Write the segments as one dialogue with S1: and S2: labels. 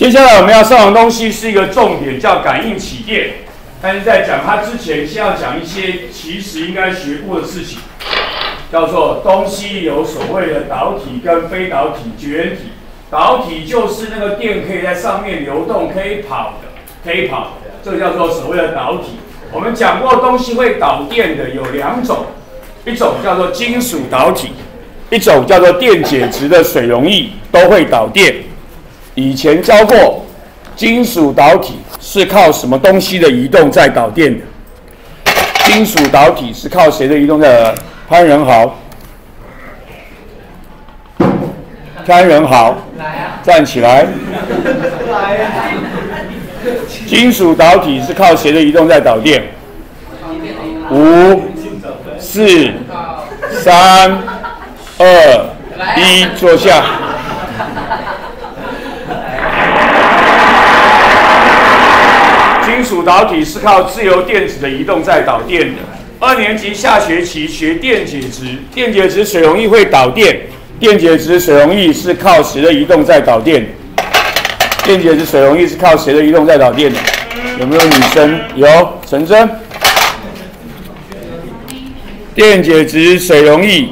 S1: 接下来我们要上的东西是一个重点，叫感应起电。但是在讲它之前，先要讲一些其实应该学过的事情，叫做东西有所谓的导体跟非导体、绝缘体。导体就是那个电可以在上面流动、可以跑的，可以跑，这个叫做所谓的导体。我们讲过东西会导电的有两种，一种叫做金属导体，一种叫做电解质的水溶液都会导电。以前教过，金属导体是靠什么东西的移动在导电的？金属导体是靠谁的移动在？潘仁豪，潘仁豪，站起来。金属导体是靠谁的移动在导电？五、四、三、二、一，坐下。属导体是靠自由电子的移动在导电的。二年级下学期学电解质，电解质水溶液会导电，电解质水溶液是靠谁的移动在导电？电解质水溶液是靠谁的移动在导电的？有没有女生？有，陈真。电解质水溶液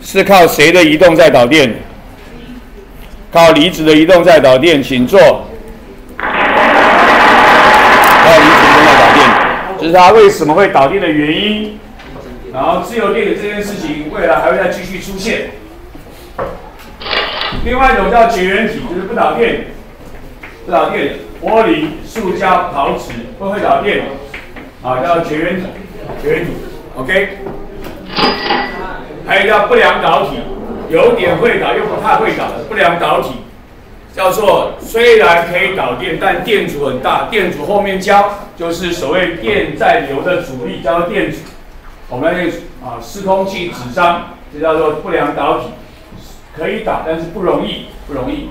S1: 是靠谁的移动在导电？靠离子的移动在导电，请坐。它为什么会导电的原因。然后自由电子这件事情，未来还会再继续出现。另外一种叫绝缘体，就是不导电，不导电，玻璃、塑胶、陶瓷都会导电，啊，叫绝缘体，绝缘体，OK。还有叫不良导体，有点会导又不太会导的不良导体，叫做虽然可以导电，但电阻很大，电阻后面交就是所谓电在流的阻力叫做电阻。我们那个啊，湿空气纸张，这叫做不良导体。可以导，但是不容易，不容易。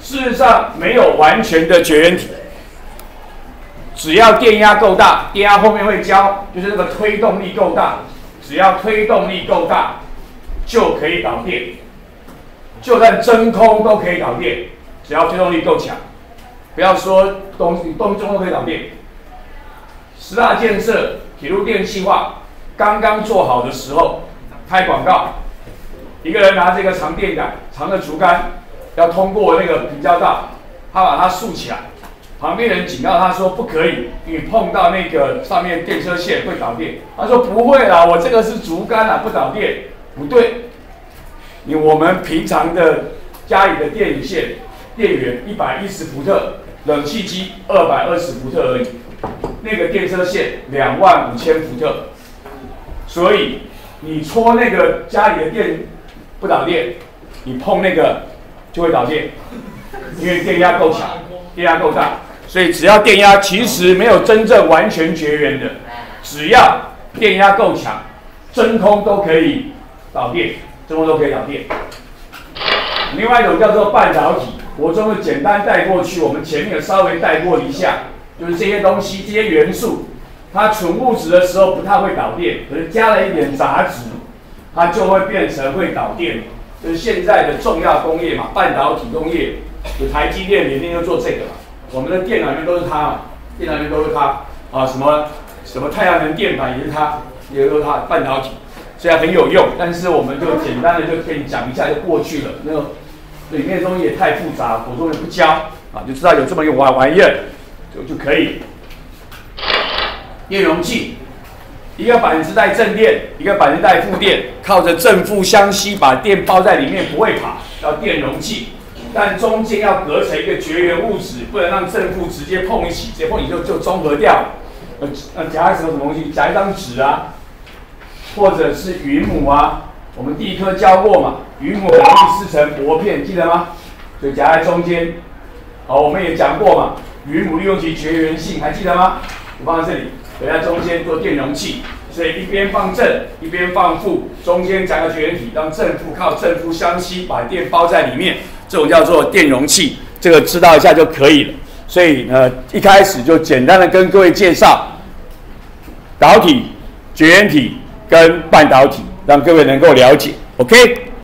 S1: 事实上，没有完全的绝缘体，只要电压够大，电压后面会交，就是那个推动力够大，只要推动力够大，就可以导电。就算真空都可以导电，只要推动力够强。不要说东东中都可以导电。十大建设铁路电气化刚刚做好的时候。拍广告，一个人拿这个长电杆、长的竹竿，要通过那个平交道，他把它竖起来，旁边人警告他说不可以，你碰到那个上面电车线会导电。他说不会啦，我这个是竹竿啊，不导电。不对，你我们平常的家里的电线电源一百一十伏特，冷气机二百二十伏特而已，那个电车线两万五千伏特，所以。你戳那个家里的电不导电，你碰那个就会导电，因为电压够强，电压够大，所以只要电压其实没有真正完全绝缘的，只要电压够强，真空都可以导电，什么都可以导电。另外一种叫做半导体，我中的简单带过去，我们前面稍微带过一下，就是这些东西，这些元素。它纯物质的时候不太会导电，可是加了一点杂质，它就会变成会导电。就是现在的重要工业嘛，半导体工业，有台积电、联电就做这个嘛。我们的电脑里面都是它嘛，电脑里面都是它啊，什么什么太阳能电板也是它，也都是它半导体，虽然很有用，但是我们就简单的就可以讲一下就过去了。那个里面的东西也太复杂，我中也不教啊，就知道有这么一个玩玩意儿就就可以。电容器，一个板子带正电，一个板子带负电，靠着正负相吸把电包在里面，不会跑，叫电容器。但中间要隔成一个绝缘物质，不能让正负直接碰一起，直接碰你就就中和掉。呃呃，夹什么什么东西？夹一张纸啊，或者是云母啊。我们第一课教过嘛，云母容易撕成薄片，记得吗？就夹在中间。好，我们也讲过嘛，云母利用其绝缘性，还记得吗？我放在这里。在中间做电容器，所以一边放正，一边放负，中间夹个绝缘体，让正负靠正负相吸，把电包在里面，这种叫做电容器。这个知道一下就可以了。所以呢，一开始就简单的跟各位介绍导体、绝缘体跟半导体，让各位能够了解。OK。